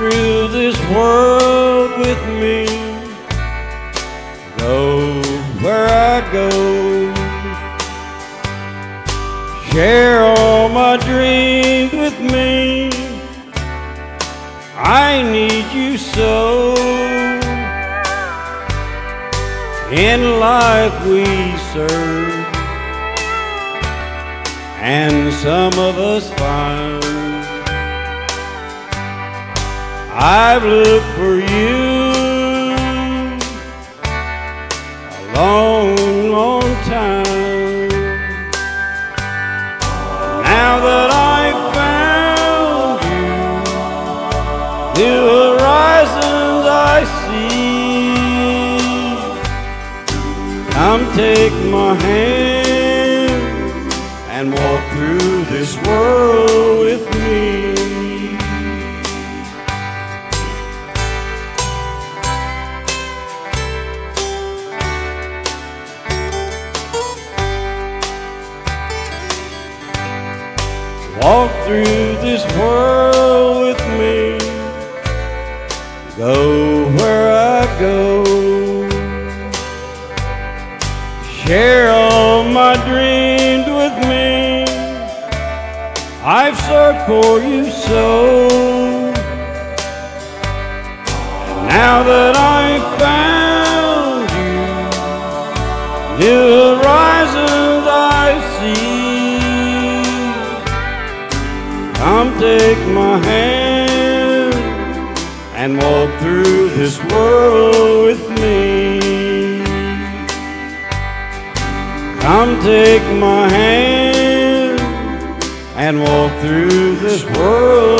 through this world with me. Go where I go. Share all my dreams with me. I need you so. In life we serve, and some of us find. I've looked for you a long, long time. Now that I've found you, new horizons I see. Come take my hand and walk through this world Walk through this world with me. Go where I go. Share all my dreams with me. I've searched for you so. And now that I've found you, new horizons I see. Come take my hand and walk through this world with me. Come take my hand and walk through this world.